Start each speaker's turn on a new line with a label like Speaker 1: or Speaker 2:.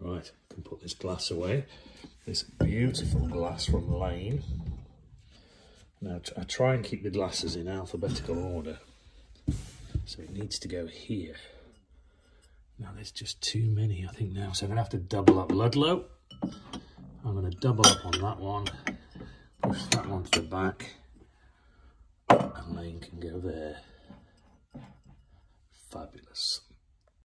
Speaker 1: Right, I can put this glass away. This beautiful glass from Lane. Now I try and keep the glasses in alphabetical order. So it needs to go here. Now there's just too many, I think now. So I'm gonna have to double up Ludlow. I'm gonna double up on that one. Push that one to the back. And Lane can go there. Fabulous.